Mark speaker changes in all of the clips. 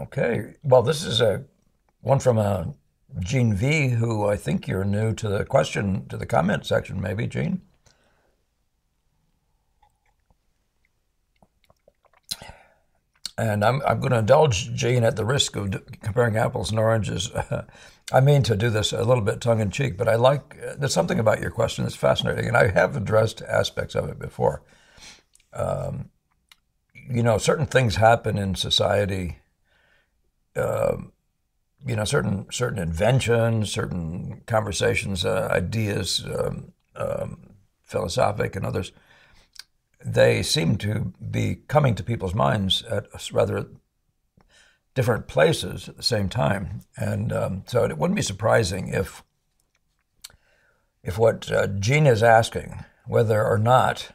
Speaker 1: Okay. Well, this is a one from a Jean V, who I think you're new to the question to the comment section, maybe Jean. And I'm, I'm going to indulge Jean at the risk of comparing apples and oranges. I mean to do this a little bit tongue in cheek, but I like, there's something about your question that's fascinating, and I have addressed aspects of it before. Um, you know, certain things happen in society. Um, you know, certain certain inventions, certain conversations, uh, ideas, um, um, philosophic and others they seem to be coming to people's minds at rather different places at the same time. And um, so it wouldn't be surprising if, if what uh, Jean is asking, whether or not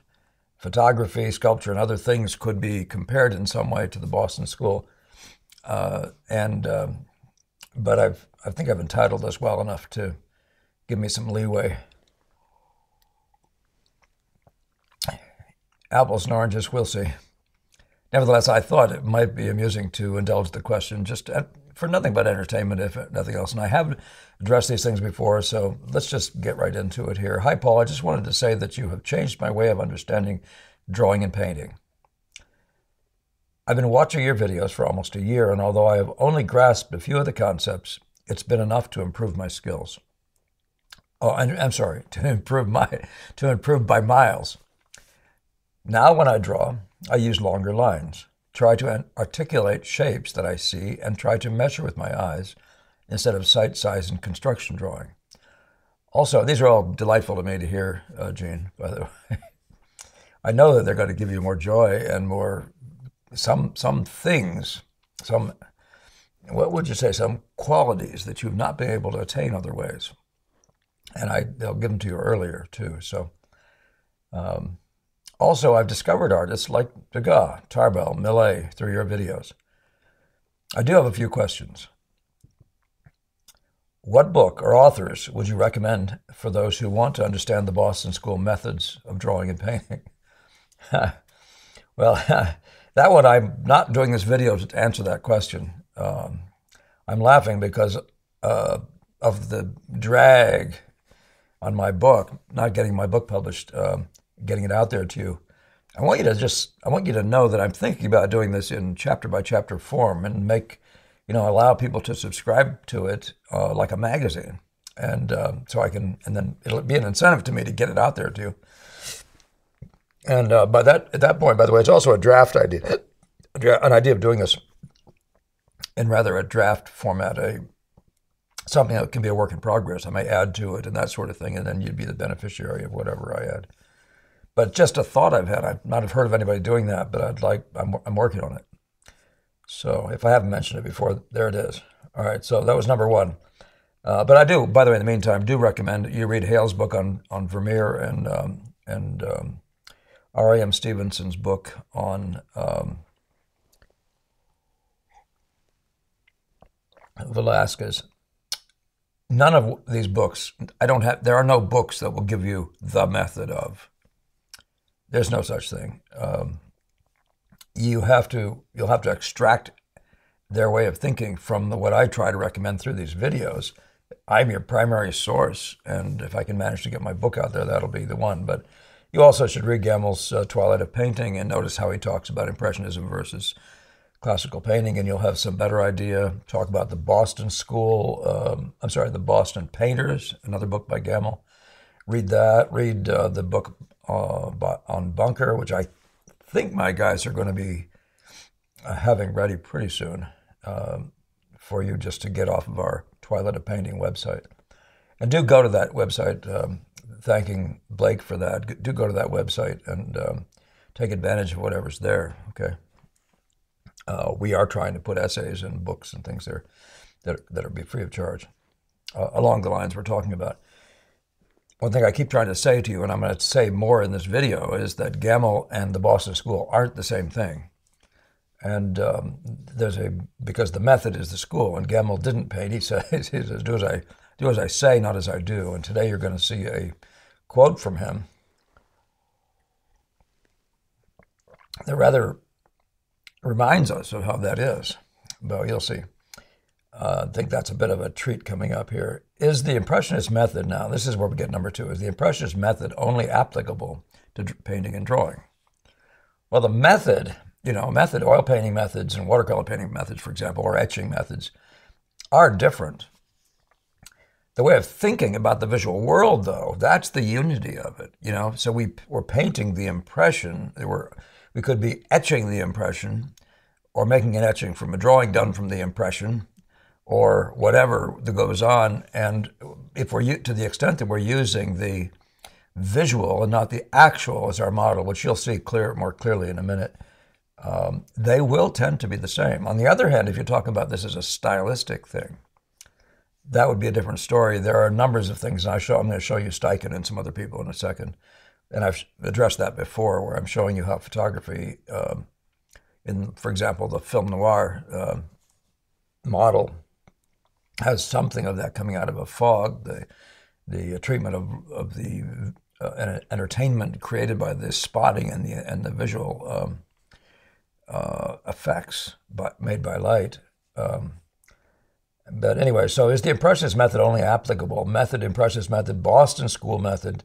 Speaker 1: photography, sculpture, and other things could be compared in some way to the Boston School. Uh, and um, but I've I think I've entitled this well enough to give me some leeway. apples and oranges, we'll see. Nevertheless, I thought it might be amusing to indulge the question just for nothing but entertainment, if nothing else. And I have addressed these things before, so let's just get right into it here. Hi, Paul. I just wanted to say that you have changed my way of understanding drawing and painting. I've been watching your videos for almost a year, and although I have only grasped a few of the concepts, it's been enough to improve my skills. Oh, I'm sorry, to improve my to improve by miles. Now, when I draw, I use longer lines, try to articulate shapes that I see, and try to measure with my eyes instead of sight, size, and construction drawing. Also, these are all delightful to me to hear, uh, Jean, by the way. I know that they're going to give you more joy and more, some, some things, some, what would you say, some qualities that you've not been able to attain other ways. And I, they'll give them to you earlier, too. So, um, also, I've discovered artists like Degas, Tarbell, Millet through your videos. I do have a few questions. What book or authors would you recommend for those who want to understand the Boston School methods of drawing and painting? well, that one, I'm not doing this video to answer that question. Um, I'm laughing because uh, of the drag on my book, not getting my book published. Um, getting it out there to you. I want you to just, I want you to know that I'm thinking about doing this in chapter by chapter form and make, you know, allow people to subscribe to it uh, like a magazine. And uh, so I can, and then it'll be an incentive to me to get it out there to you. And uh, by that, at that point, by the way, it's also a draft idea, an idea of doing this in rather a draft format, a something that can be a work in progress. I may add to it and that sort of thing, and then you'd be the beneficiary of whatever I add. But just a thought I've had. I've not have heard of anybody doing that, but I'd like. I'm, I'm working on it. So if I haven't mentioned it before, there it is. All right. So that was number one. Uh, but I do, by the way, in the meantime, do recommend you read Hale's book on on Vermeer and um, and um, R.A.M. Stevenson's book on um, Velasquez. None of these books, I don't have. There are no books that will give you the method of there's no such thing. Um, you have to you'll have to extract their way of thinking from the, what I try to recommend through these videos. I'm your primary source, and if I can manage to get my book out there, that'll be the one. But you also should read Gammell's uh, Twilight of Painting and notice how he talks about Impressionism versus classical painting, and you'll have some better idea. Talk about the Boston School. Um, I'm sorry, the Boston Painters, another book by Gammell. Read that. Read uh, the book uh, on Bunker, which I think my guys are going to be uh, having ready pretty soon um, for you just to get off of our Twilight of Painting website. And do go to that website, um, thanking Blake for that. Do go to that website and um, take advantage of whatever's there, okay? Uh, we are trying to put essays and books and things there that, that are be free of charge uh, along the lines we're talking about one thing I keep trying to say to you, and I'm going to say more in this video, is that Gammell and the Boston School aren't the same thing. And um, there's a because the method is the school, and Gammell didn't paint. He says, he says, "Do as I do as I say, not as I do." And today you're going to see a quote from him that rather reminds us of how that is. Well, you'll see. Uh, I think that's a bit of a treat coming up here. Is the Impressionist method now, this is where we get number two, is the Impressionist method only applicable to painting and drawing? Well, the method, you know, method, oil painting methods and watercolor painting methods, for example, or etching methods, are different. The way of thinking about the visual world, though, that's the unity of it, you know. So we, we're painting the impression, we're, we could be etching the impression or making an etching from a drawing done from the impression or whatever that goes on. And if we're to the extent that we're using the visual and not the actual as our model, which you'll see clear more clearly in a minute, um, they will tend to be the same. On the other hand, if you're talking about this as a stylistic thing, that would be a different story. There are numbers of things, and I show, I'm going to show you Steichen and some other people in a second. And I've addressed that before, where I'm showing you how photography, um, in, for example, the film noir uh, model, has something of that coming out of a fog. The the treatment of, of the uh, entertainment created by the spotting and the and the visual um, uh, effects but made by light. Um, but anyway, so is the impressionist method only applicable? Method, impressionist method, Boston School method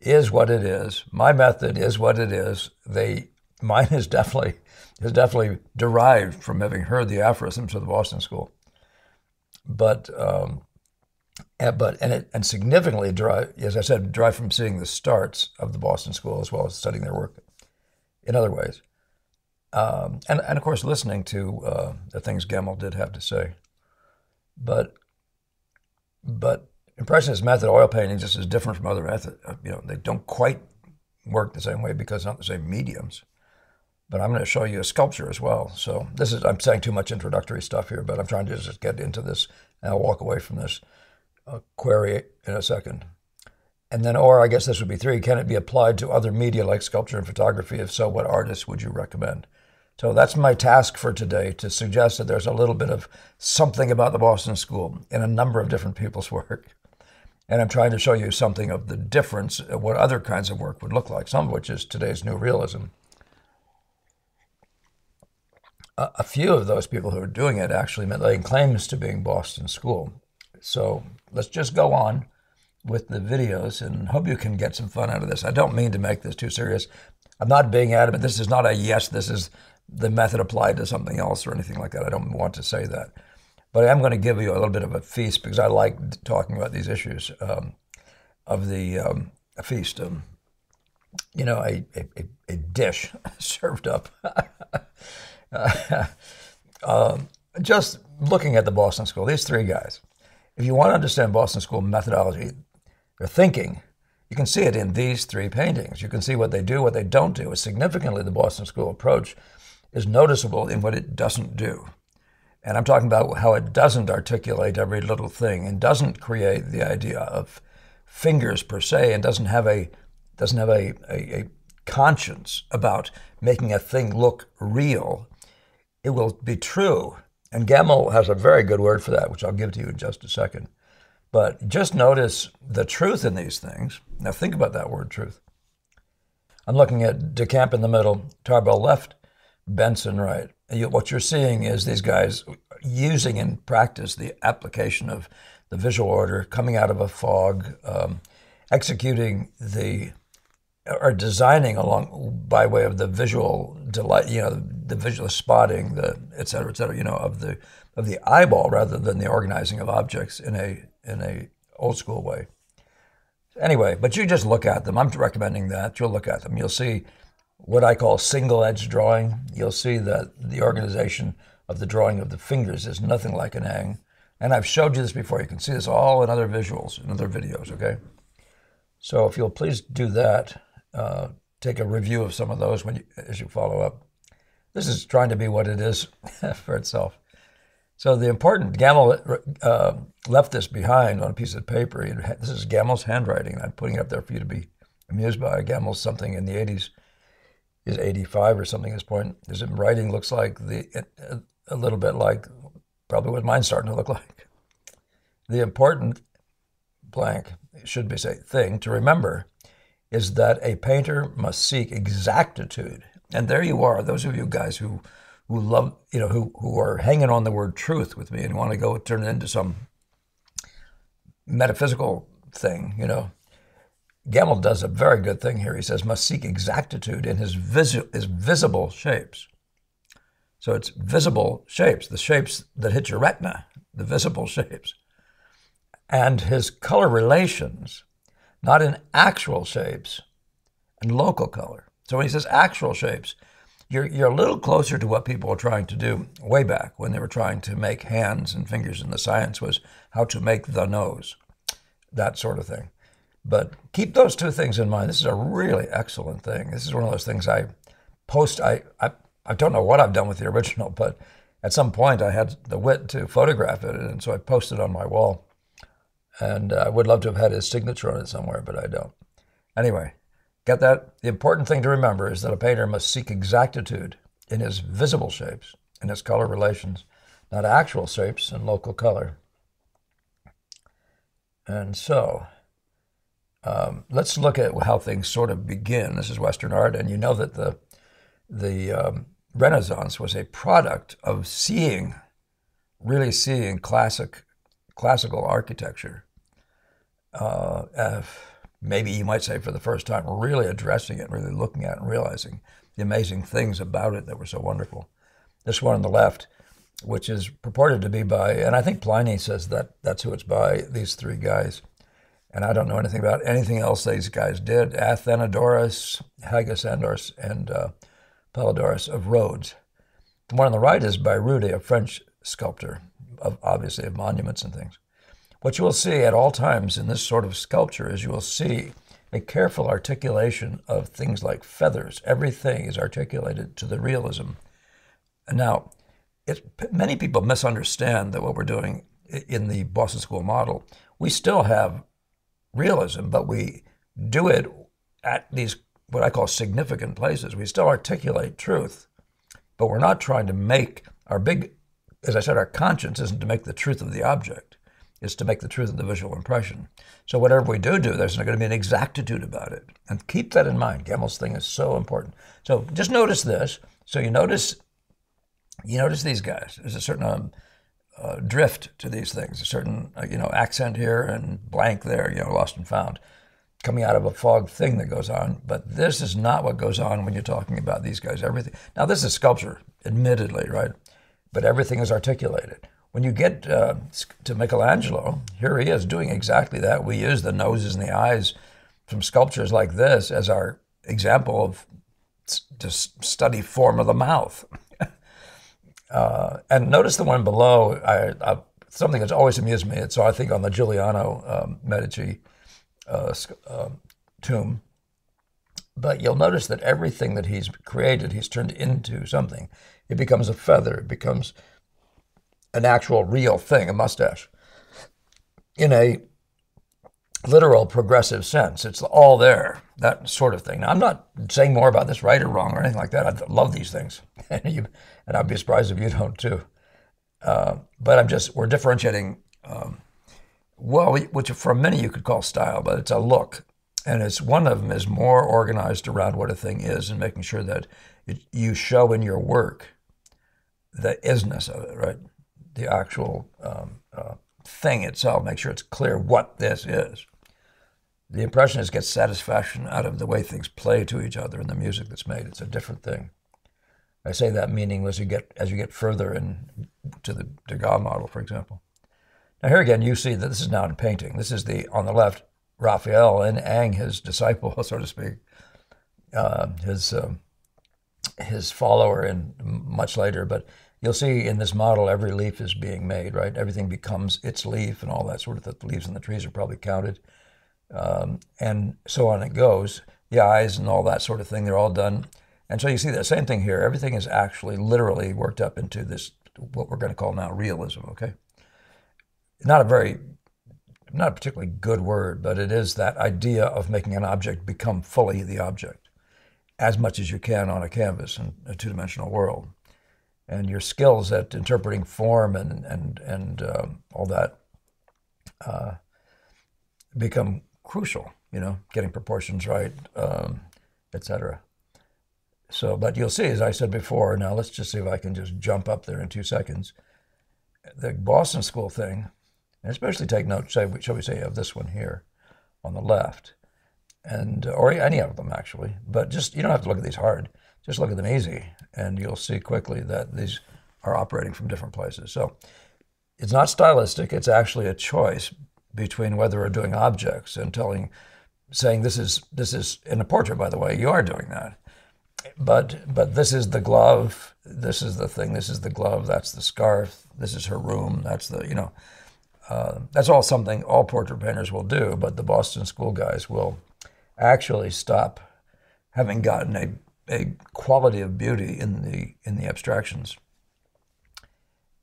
Speaker 1: is what it is. My method is what it is. They mine is definitely is definitely derived from having heard the aphorisms of the Boston School. But um, and, but and it and significantly derived, as I said, derived from seeing the starts of the Boston School as well as studying their work in other ways, um, and and of course listening to uh, the things Gammell did have to say. But but impressionist method oil painting just is different from other methods. Uh, you know, they don't quite work the same way because not the same mediums. But I'm going to show you a sculpture as well. So this is I'm saying too much introductory stuff here, but I'm trying to just get into this and I'll walk away from this uh, query in a second. And then, or I guess this would be three, can it be applied to other media like sculpture and photography? If so, what artists would you recommend? So that's my task for today to suggest that there's a little bit of something about the Boston School in a number of different people's work. And I'm trying to show you something of the difference, of what other kinds of work would look like, some of which is today's new realism. A, a few of those people who are doing it actually meant laying claims to being Boston School. So let's just go on with the videos and hope you can get some fun out of this. I don't mean to make this too serious. I'm not being adamant. This is not a yes, this is the method applied to something else or anything like that. I don't want to say that. But I am going to give you a little bit of a feast because I like talking about these issues um, of the um, feast. Um, you know, a, a, a dish served up. uh, just looking at the Boston School, these three guys, if you want to understand Boston School methodology, their thinking, you can see it in these three paintings. You can see what they do, what they don't do. It's significantly, the Boston School approach is noticeable in what it doesn't do. And I'm talking about how it doesn't articulate every little thing and doesn't create the idea of fingers per se and doesn't have a doesn't have a, a, a conscience about making a thing look real. It will be true. And Gammell has a very good word for that, which I'll give to you in just a second. But just notice the truth in these things. Now think about that word truth. I'm looking at DeCamp in the middle, Tarbell left, Benson right. What you're seeing is these guys using in practice the application of the visual order coming out of a fog, um, executing the or designing along by way of the visual delight, you know, the, the visual spotting, the et cetera, et cetera, you know, of the of the eyeball rather than the organizing of objects in a in a old school way. Anyway, but you just look at them. I'm recommending that you'll look at them. You'll see what I call single edge drawing. You'll see that the organization of the drawing of the fingers is nothing like an ang. And I've showed you this before. You can see this all in other visuals, in other videos, okay? So if you'll please do that, uh, take a review of some of those when you, as you follow up. This is trying to be what it is for itself. So the important, Gammell uh, left this behind on a piece of paper. This is Gammell's handwriting. I'm putting it up there for you to be amused by. Gammell's something in the 80s is 85 or something at this point. His writing looks like the a little bit like probably what mine's starting to look like. The important blank should be say thing to remember is that a painter must seek exactitude. And there you are, those of you guys who who love, you know, who, who are hanging on the word truth with me and want to go turn it into some metaphysical thing, you know. Gammell does a very good thing here. He says, must seek exactitude in his, visi- his visible shapes. So it's visible shapes, the shapes that hit your retina, the visible shapes. And his color relations, not in actual shapes and local color. So when he says actual shapes, you're, you're a little closer to what people were trying to do way back when they were trying to make hands and fingers, and the science was how to make the nose, that sort of thing. But keep those two things in mind. This is a really excellent thing. This is one of those things I post. I, I, I don't know what I've done with the original, but at some point I had the wit to photograph it, and so I posted it on my wall. And I would love to have had his signature on it somewhere, but I don't. Anyway, Get that? The important thing to remember is that a painter must seek exactitude in his visible shapes in his color relations, not actual shapes and local color. And so, um, let's look at how things sort of begin. This is Western art, and you know that the the um, Renaissance was a product of seeing, really seeing classic classical architecture. Uh, maybe you might say for the first time, really addressing it, really looking at it and realizing the amazing things about it that were so wonderful. This one on the left, which is purported to be by, and I think Pliny says that that's who it's by, these three guys. And I don't know anything about anything else these guys did. Athenodorus, Hagésippus, and uh, Polydorus of Rhodes. The one on the right is by Rude, a French sculptor, of, obviously of monuments and things. What you will see at all times in this sort of sculpture is you will see a careful articulation of things like feathers. Everything is articulated to the realism. Now, it, many people misunderstand that what we're doing in the Boston School model, we still have realism, but we do it at these what I call significant places. We still articulate truth, but we're not trying to make our big, as I said, our conscience isn't to make the truth of the object is to make the truth of the visual impression. So whatever we do do, there's not going to be an exactitude about it. And keep that in mind. Gammell's thing is so important. So just notice this. So you notice, you notice these guys. There's a certain um, uh, drift to these things, a certain uh, you know accent here and blank there, you know, lost and found, coming out of a fog thing that goes on. But this is not what goes on when you're talking about these guys. Everything. Now this is sculpture, admittedly, right? But everything is articulated. When you get uh, to Michelangelo, here he is doing exactly that. We use the noses and the eyes from sculptures like this as our example of to study form of the mouth. Uh, and notice the one below. I, I, something that's always amused me. So I think on the Giuliano um, Medici uh, uh, tomb. But you'll notice that everything that he's created, he's turned into something. It becomes a feather. It becomes an actual real thing, a mustache, in a literal progressive sense. It's all there, that sort of thing. Now, I'm not saying more about this right or wrong or anything like that. I love these things, and, you, and I'd be surprised if you don't too. Uh, but I'm just, we're differentiating, um, well, which for many you could call style, but it's a look. And it's one of them is more organized around what a thing is and making sure that it, you show in your work the isness of it, right? the actual um, uh, thing itself, make sure it's clear what this is. The impressionist gets satisfaction out of the way things play to each other and the music that's made. It's a different thing. I say that meaning as you get as you get further in to the Degas model, for example. Now here again, you see that this is not in painting. This is the on the left, Raphael and Ingres, his disciple, so to speak, uh, his um, his follower, and much later. But you'll see in this model every leaf is being made, right? Everything becomes its leaf and all that sort of. The leaves in the trees are probably counted. Um, and so on it goes. The eyes and all that sort of thing, they're all done. And so you see the same thing here. Everything is actually literally worked up into this, what we're going to call now realism, okay? Not a very, not a particularly good word, but it is that idea of making an object become fully the object as much as you can on a canvas in a two dimensional world and your skills at interpreting form and and and um, all that uh, become crucial. You know, getting proportions right, um, etc. So, but you'll see, as I said before, now let's just see if I can just jump up there in two seconds. The Boston School thing, and especially take note, say, shall we say, of this one here on the left, and or any of them actually. But just you don't have to look at these hard. Just look at them easy, and you'll see quickly that these are operating from different places. So it's not stylistic. It's actually a choice between whether we're doing objects and telling, saying this is this is in a portrait. By the way, you are doing that but but this is the glove. This is the thing. This is the glove. That's the scarf. This is her room. That's the you know. Uh, that's all something all portrait painters will do, but the Boston School guys will actually stop having gotten a, a quality of beauty in the in the abstractions.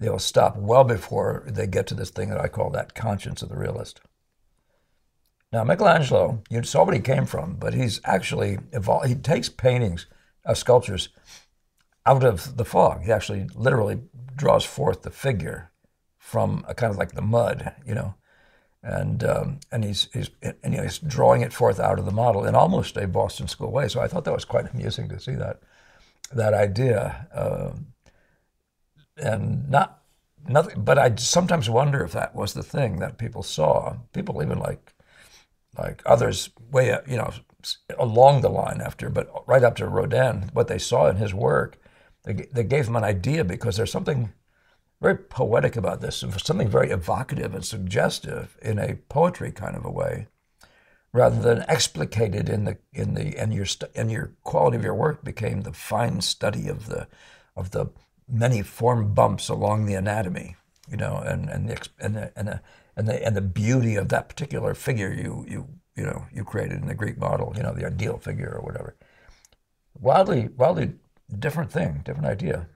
Speaker 1: They'll stop well before they get to this thing that I call that conscience of the realist. Now, Michelangelo, you saw what he came from, but he's actually evolved. He takes paintings uh, sculptures out of the fog. He actually literally draws forth the figure from a kind of like the mud, you know, and um, and he's he's and he's drawing it forth out of the model in almost a Boston School way. So I thought that was quite amusing to see that that idea, uh, and not nothing. But I sometimes wonder if that was the thing that people saw. People even like like others way you know along the line after, but right up to Rodin, what they saw in his work, they, they gave him an idea because there's something very poetic about this, something very evocative and suggestive in a poetry kind of a way, rather than explicated in the in the and your and your quality of your work became the fine study of the of the many form bumps along the anatomy, you know, and and the and the, and the, and the, and the beauty of that particular figure you you you know you created in the Greek model, you know, the ideal figure or whatever. Wildly, wildly different thing, different idea.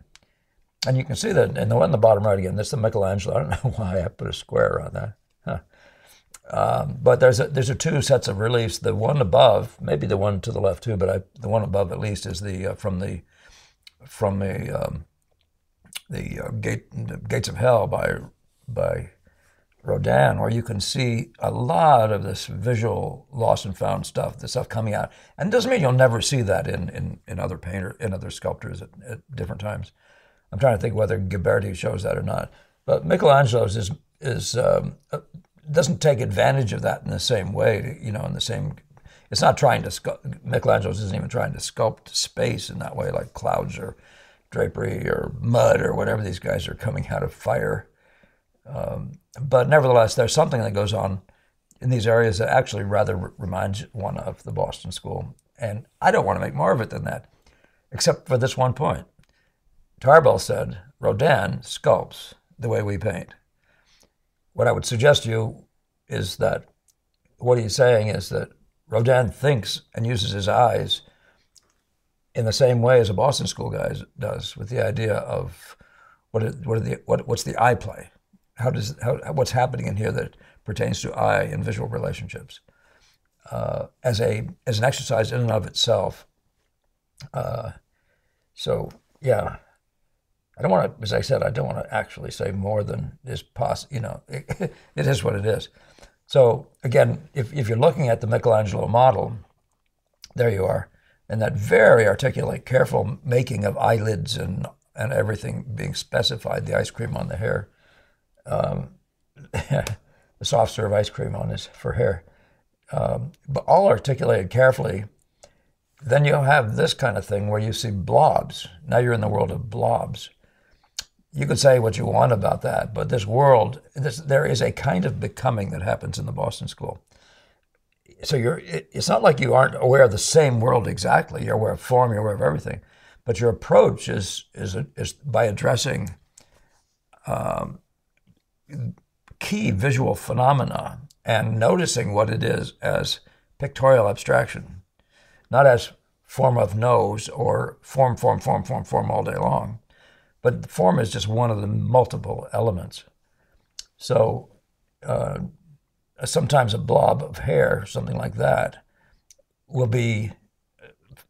Speaker 1: And you can see that in the one in the bottom right again. This is the Michelangelo. I don't know why I put a square on that. Huh. Um, but there's a, there's a two sets of reliefs. The one above, maybe the one to the left too, but I, the one above at least is the uh, from the from the um, the uh, gate the gates of hell by by Rodin, where you can see a lot of this visual lost and found stuff, the stuff coming out. And it doesn't mean you'll never see that in, in, in other painter, in other sculptors at, at different times. I'm trying to think whether Ghiberti shows that or not. But Michelangelo's is is um, uh, doesn't take advantage of that in the same way. You know, in the same. It's not trying to. Michelangelo's isn't even trying to sculpt space in that way, like clouds or drapery or mud or whatever these guys are coming out of fire. Um, but nevertheless, there's something that goes on in these areas that actually rather reminds one of the Boston School. And I don't want to make more of it than that, except for this one point. Tarbell said, Rodin sculpts the way we paint. What I would suggest to you is that what he's saying is that Rodin thinks and uses his eyes in the same way as a Boston School guy does, with the idea of what, are, what, are the, what what's the eye play? how does how, what's happening in here that pertains to eye and visual relationships uh, as a as an exercise in and of itself. Uh, so yeah, I don't want to, as I said, I don't want to actually say more than is possible. You know, it, it is what it is. So again, if if you're looking at the Michelangelo model, there you are, and that very articulate, careful making of eyelids and and everything being specified, the ice cream on the hair um, the soft serve ice cream on this for hair, um, but all articulated carefully. Then you'll have this kind of thing where you see blobs. Now you're in the world of blobs. You could say what you want about that, but this world, this, there is a kind of becoming that happens in the Boston School. So you're, it, it's not like you aren't aware of the same world exactly. You're aware of form, you're aware of everything, but your approach is is is by addressing um, key visual phenomena and noticing what it is as pictorial abstraction, not as form of nose or form, form, form, form, form all day long. But form is just one of the multiple elements. So uh, sometimes a blob of hair, something like that, will be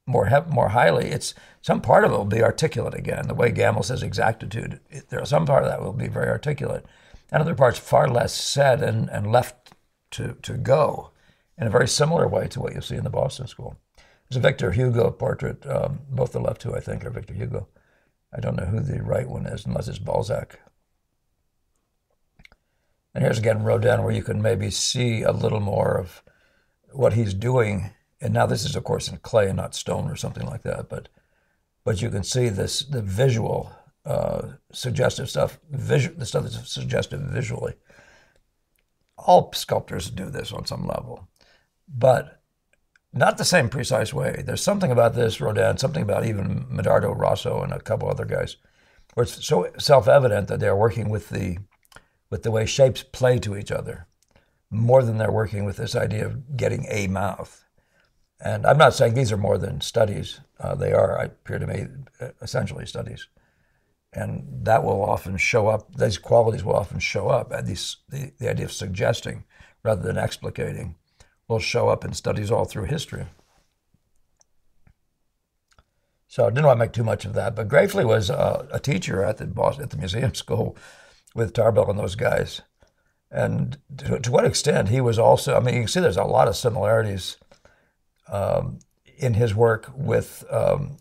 Speaker 1: more more highly. It's some part of it will be articulate again. The way Gammell says exactitude, there some part of that will be very articulate and other parts far less said and, and left to, to go in a very similar way to what you see in the Boston School. There's a Victor Hugo portrait. Um, both the left two, I think, are Victor Hugo. I don't know who the right one is, unless it's Balzac. And here's again Rodin, where you can maybe see a little more of what he's doing. And now this is, of course, in clay and not stone or something like that. But but you can see this the visual uh, suggestive stuff, visual, the stuff that's suggestive visually. All sculptors do this on some level, but not the same precise way. There's something about this Rodin, something about even Medardo Rosso and a couple other guys, where it's so self-evident that they're working with the with the way shapes play to each other, more than they're working with this idea of getting a mouth. And I'm not saying these are more than studies. Uh, they are, I appear to me, essentially studies. And that will often show up, these qualities will often show up. And these, the, the idea of suggesting rather than explicating will show up in studies all through history. So I didn't want to make too much of that, but Grafly was uh, a teacher at the Boston, at the museum school with Tarbell and those guys. And to, to, what extent he was also, I mean, you can see there's a lot of similarities um, in his work with, um,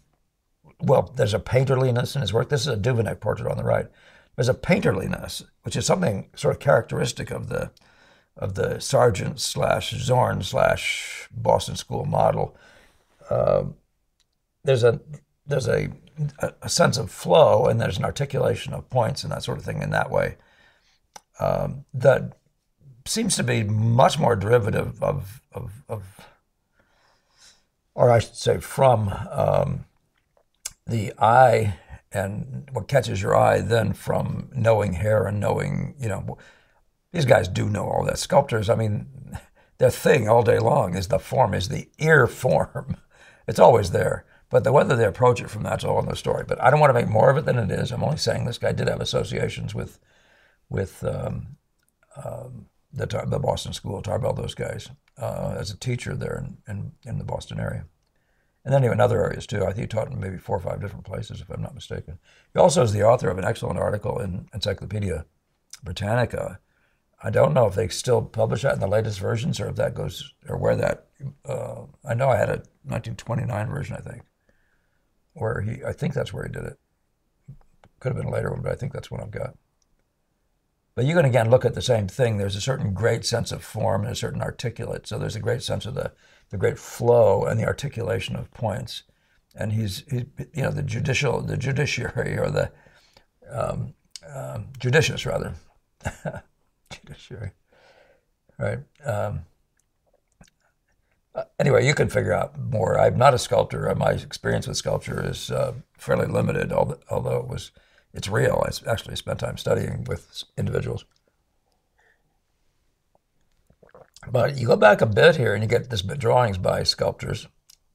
Speaker 1: well, there's a painterliness in his work. This is a Duveneck portrait on the right. There's a painterliness, which is something sort of characteristic of the of the Sargent slash Zorn slash Boston School model. Um, there's a there's a, a sense of flow and there's an articulation of points and that sort of thing in that way um, that seems to be much more derivative of, of, of or I should say, from um, the eye and what catches your eye then from knowing hair and knowing, you know, these guys do know all that. Sculptors, I mean, their thing all day long is the form, is the ear form. It's always there. But the whether they approach it from that's all in the story. But I don't want to make more of it than it is. I'm only saying this guy did have associations with with um, um, the, the Boston School, Tarbell, those guys, uh, as a teacher there in, in, in, the Boston area. And then in other areas too. I think he taught in maybe four or five different places, if I'm not mistaken. He also is the author of an excellent article in Encyclopedia Britannica. I don't know if they still publish that in the latest versions or if that goes, or where that, uh, I know I had a 1929 version, I think, where he, I think that's where he did it. Could have been a later one, but I think that's what I've got. But you can again look at the same thing. There's a certain great sense of form and a certain articulate. So there's a great sense of the, the great flow and the articulation of points. And he's, he's you know, the judicial, the judiciary or the um, um, judicious rather, judiciary, right? Um, anyway, you can figure out more. I'm not a sculptor. My experience with sculpture is uh, fairly limited, although it was it's real. I actually spent time studying with individuals. But you go back a bit here and you get this drawings by sculptors.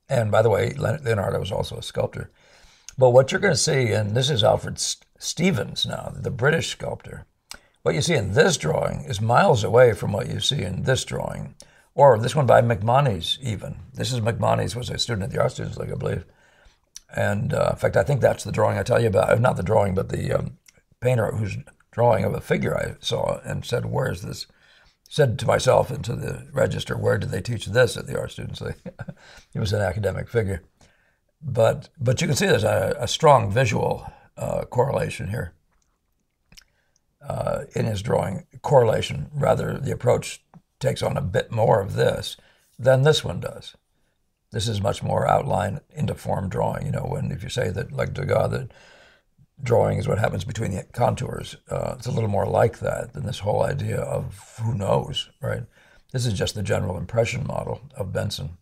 Speaker 1: And by the way, Leonardo was also a sculptor. But what you're going to see, and this is Alfred Stevens now, the British sculptor. What you see in this drawing is miles away from what you see in this drawing, or this one by Macmonnies even. This is Macmonnies was a student at the Art Students League, I believe. And uh, in fact, I think that's the drawing I tell you about. Not the drawing, but the um, painter whose drawing of a figure I saw and said, "Where is this?" Said to myself and to the register, "Where did they teach this at the Art Students League?" he was an academic figure, but but you can see there's a, a strong visual uh, correlation here uh, in his drawing. Correlation, rather, the approach takes on a bit more of this than this one does. This is much more outline into form drawing. You know, when if you say that, like Degas, that drawing is what happens between the contours, uh, it's a little more like that than this whole idea of who knows, right? This is just the general impression model of Benson.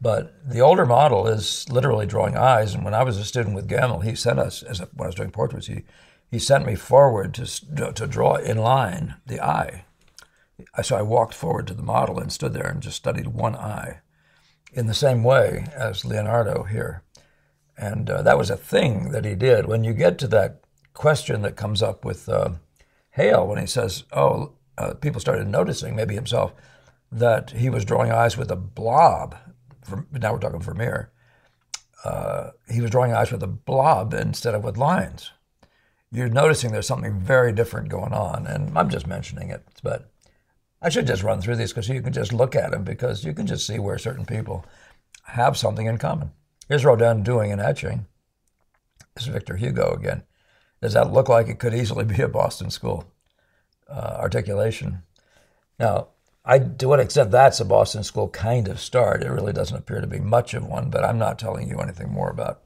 Speaker 1: But the older model is literally drawing eyes. And when I was a student with Gammell, he sent us, as a, when I was doing portraits, he, he sent me forward to, to draw in line the eye. So I walked forward to the model and stood there and just studied one eye in the same way as Leonardo here. And uh, that was a thing that he did. When you get to that question that comes up with uh, Hale, when he says, oh, uh, people started noticing, maybe himself, that he was drawing eyes with a blob. Now we're talking Vermeer. Uh, he was drawing eyes with a blob instead of with lines. You're noticing there's something very different going on, and I'm just mentioning it, but I should just run through these because you can just look at them because you can just see where certain people have something in common. Here's Rodin doing an etching. This is Victor Hugo again. Does that look like it could easily be a Boston School uh, articulation? Now, I, to what extent that's a Boston School kind of start, it really doesn't appear to be much of one, but I'm not telling you anything more about.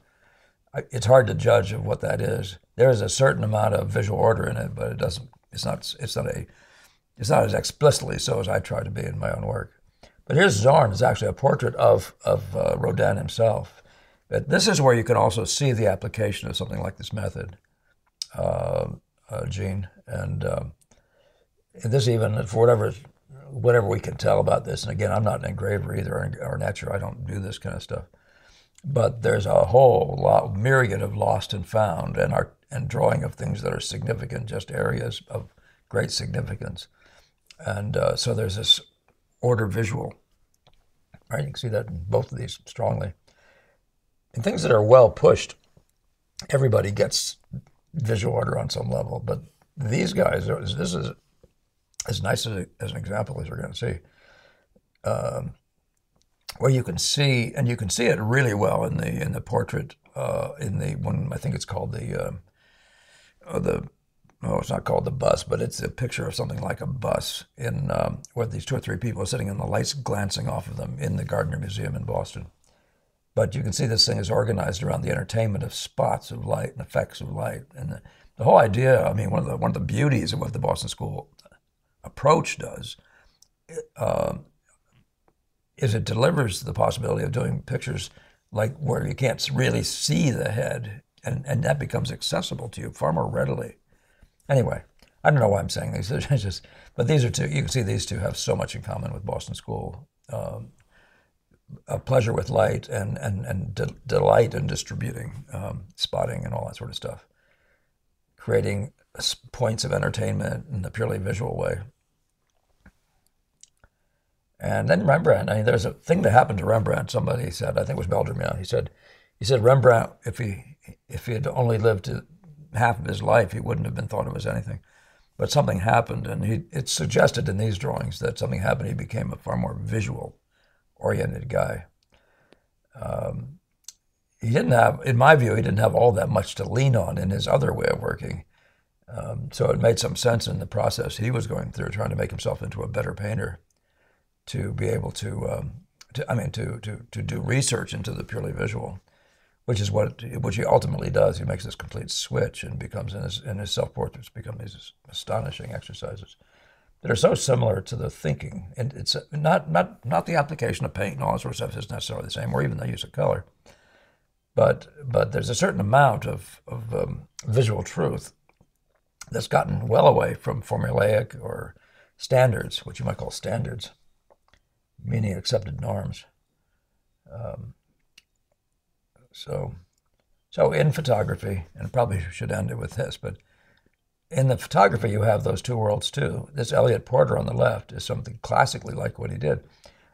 Speaker 1: It's hard to judge of what that is. There is a certain amount of visual order in it, but it doesn't. It's not. It's not a. It's not as explicitly so as I try to be in my own work. But here's Zorn. It's actually a portrait of of uh, Rodin himself. But this is where you can also see the application of something like this method, uh, uh, Jean, and, um, this even for whatever whatever we can tell about this. And again, I'm not an engraver either or, or an etcher. I don't do this kind of stuff. But there's a whole lot, myriad of lost and found, and art and drawing of things that are significant, just areas of great significance. And uh, so there's this order visual. Right, you can see that in both of these strongly. In things that are well pushed, everybody gets visual order on some level. But these guys, this is as nice as, as an example as we're going to see, um, where you can see, and you can see it really well in the in the portrait, uh, in the one I think it's called the uh, the oh, it's not called the bus, but it's a picture of something like a bus in um, where these two or three people are sitting and the lights glancing off of them in the Gardner Museum in Boston. But you can see this thing is organized around the entertainment of spots of light and effects of light, and the, the whole idea. I mean, one of the one of the beauties of what the Boston School approach does uh, is it delivers the possibility of doing pictures like where you can't really see the head, and, and that becomes accessible to you far more readily. Anyway, I don't know why I'm saying these. just, but these are two. You can see these two have so much in common with Boston School. Um, a pleasure with light and and and de- delight in distributing, um, spotting, and all that sort of stuff. Creating points of entertainment in a purely visual way. And then Rembrandt. I mean, there's a thing that happened to Rembrandt. Somebody said, I think it was Beltramian. He said, he said Rembrandt, if he if he had only lived half of his life, he wouldn't have been thought of as anything. But something happened, and he, it's suggested in these drawings that something happened. He became a far more visual oriented guy. Um, he didn't have, in my view, he didn't have all that much to lean on in his other way of working. Um, so it made some sense in the process he was going through, trying to make himself into a better painter, to be able to, um, to I mean, to, to, to do research into the purely visual, which is what which he ultimately does. He makes this complete switch and becomes in his in his self portraits become these astonishing exercises that are so similar to the thinking. And it's not, not, not the application of paint and all that sort of stuff is necessarily the same, or even the use of color. But, but there's a certain amount of, of um, visual truth that's gotten well away from formulaic or standards, which you might call standards, meaning accepted norms. Um, so, so in photography, and probably should end it with this, but in the photography, you have those two worlds too. This Eliot Porter on the left is something classically like what he did,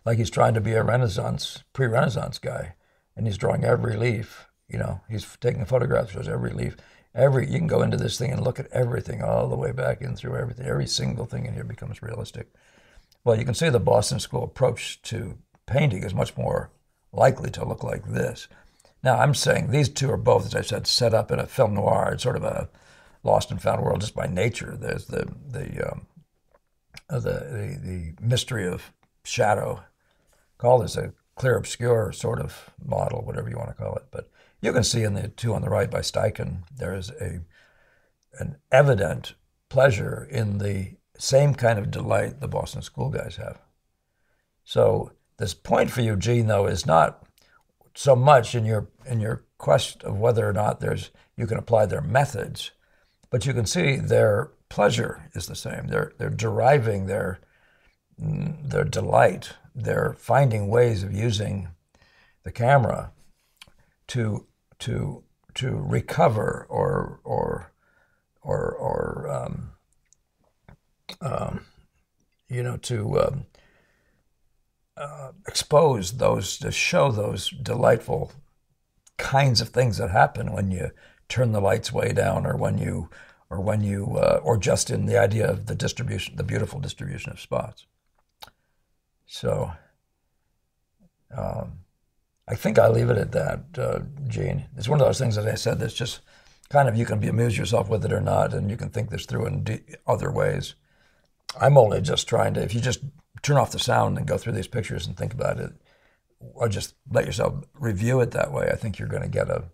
Speaker 1: like he's trying to be a Renaissance, pre-Renaissance guy, and he's drawing every leaf. You know, he's taking photographs shows every leaf. Every you can go into this thing and look at everything all the way back in through everything. Every single thing in here becomes realistic. Well, you can see the Boston School approach to painting is much more likely to look like this. Now, I'm saying these two are both, as I said, set up in a film noir. It's sort of a lost and found world just by nature. There's the the um, uh, the, the, the mystery of shadow. Call this a clear obscure sort of model, whatever you want to call it. But you can see in the two on the right by Steichen, there is a an evident pleasure in the same kind of delight the Boston School guys have. So this point for you, Jean, though, is not so much in your in your quest of whether or not there's you can apply their methods but you can see their pleasure is the same. They're, they're deriving their, their delight. They're finding ways of using the camera to, to, to recover or, or, or, or um, um, you know, to um, expose those, to show those delightful kinds of things that happen when you turn the lights way down or when you or when you uh, or just in the idea of the distribution the beautiful distribution of spots so um, I think I'll leave it at that, uh, Jean. It's one of those things, that I said, that's just kind of you can be amuse yourself with it or not, and you can think this through in other ways. I'm only just trying to, if you just turn off the sound and go through these pictures and think about it, or just let yourself review it that way, I think you're going to get a,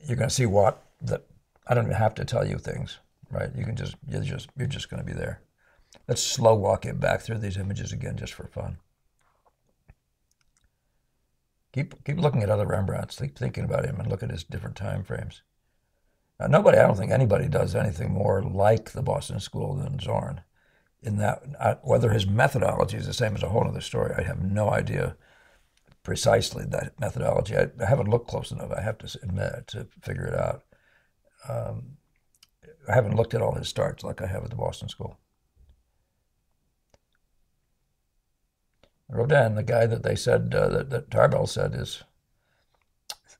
Speaker 1: you're going to see what that. I don't even have to tell you things, right? You can just, you're just, you're just going to be there. Let's slow walk it back through these images again, just for fun. Keep keep looking at other Rembrandts. Keep thinking about him and look at his different time frames. Now, nobody, I don't think anybody does anything more like the Boston School than Zorn. In that, uh, whether his methodology is the same as a whole other story, I have no idea precisely that methodology. I, I, haven't looked close enough. I have to admit to figure it out. Um, I haven't looked at all his starts like I have at the Boston School. Rodin, the guy that they said uh, that, that Tarbell said is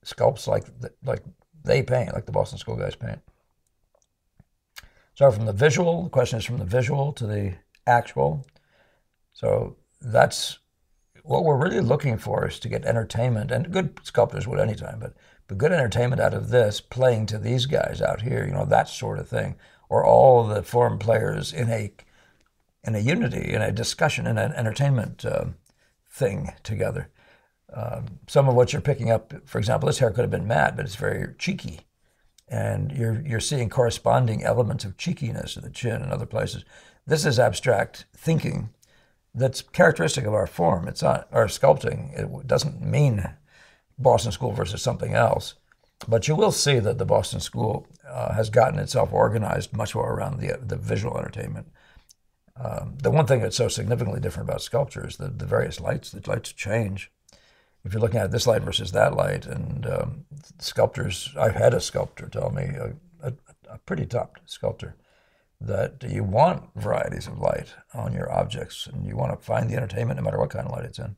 Speaker 1: sculpts like like they paint, like the Boston School guys paint. So from the visual, the question is from the visual to the actual. So that's what we're really looking for is to get entertainment, and good sculptors would anytime, but but good entertainment out of this, playing to these guys out here, you know, that sort of thing, or all the foreign players in a in a unity, in a discussion, in an entertainment uh, thing together. Um, some of what you're picking up, for example, this hair could have been matte, but it's very cheeky. And you're, you're seeing corresponding elements of cheekiness in the chin and other places. This is abstract thinking that's characteristic of our form. It's not our sculpting. It doesn't mean Boston School versus something else. But you will see that the Boston School uh, has gotten itself organized much more around the, the visual entertainment um, the one thing that's so significantly different about sculpture is the, the various lights. The lights change. If you're looking at this light versus that light, and um, sculptors, I've had a sculptor tell me, a, a, a pretty top sculptor, that you want varieties of light on your objects, and you want to find the entertainment no matter what kind of light it's in.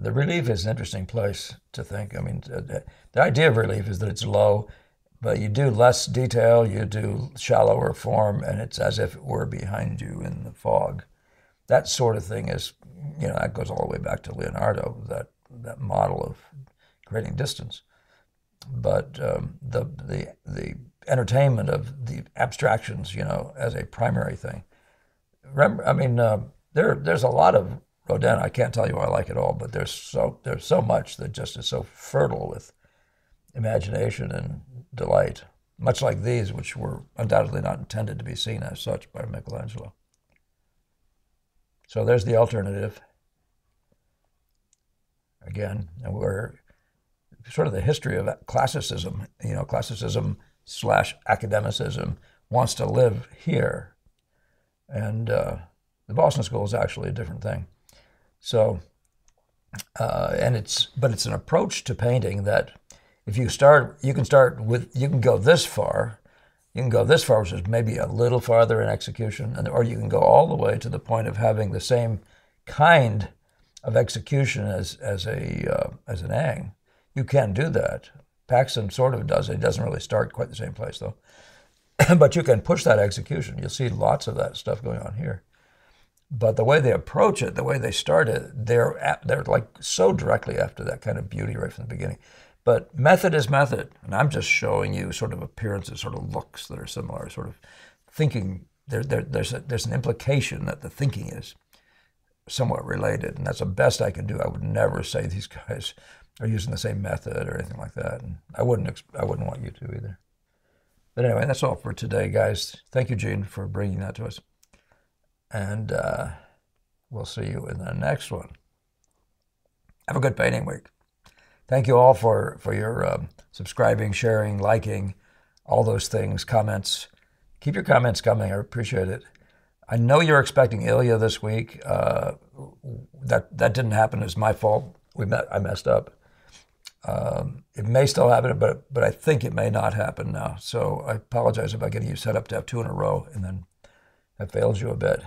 Speaker 1: The relief is an interesting place to think. I mean, the idea of relief is that it's low but you do less detail, you do shallower form, and it's as if it were behind you in the fog. That sort of thing is, you know, that goes all the way back to Leonardo, that, that model of creating distance. But um, the, the, the entertainment of the abstractions, you know, as a primary thing. Remember, I mean, uh, there, there's a lot of Rodin. I can't tell you I like it all, but there's so, there's so much that just is so fertile with imagination and delight, much like these, which were undoubtedly not intended to be seen as such by Michelangelo. So there's the alternative. Again, and we're sort of the history of classicism, you know, classicism slash academicism wants to live here. And uh, the Boston School is actually a different thing. So, uh, and it's, but it's an approach to painting that if you start, you can start with, you can go this far, you can go this far, which is maybe a little farther in execution, and, or you can go all the way to the point of having the same kind of execution as, as, a, uh, as an Ingres. You can do that. Paxton sort of does it. He doesn't really start quite the same place, though. but you can push that execution. You'll see lots of that stuff going on here. But the way they approach it, the way they start it, they're, at, they're like so directly after that kind of beauty right from the beginning. But method is method, and I'm just showing you sort of appearances, sort of looks that are similar, sort of thinking. There, there, there's, a, there's an implication that the thinking is somewhat related, and that's the best I can do. I would never say these guys are using the same method or anything like that, and I wouldn't, I wouldn't want you to either. But anyway, that's all for today, guys. Thank you, Jean, for bringing that to us, and uh, we'll see you in the next one. Have a good painting week. Thank you all for, for your um, subscribing, sharing, liking, all those things, comments. Keep your comments coming. I appreciate it. I know you're expecting Ilya this week. Uh, that that didn't happen. It's my fault. We met. I messed up. Um, it may still happen, but but I think it may not happen now. So I apologize about getting you set up to have two in a row, and then that fails you a bit.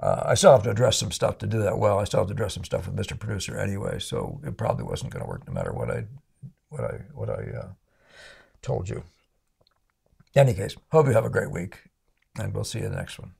Speaker 1: Uh, I still have to address some stuff to do that well. I still have to address some stuff with Mr. Producer anyway, so it probably wasn't going to work no matter what I what I what I uh, told you. In any case, hope you have a great week, and we'll see you in the next one.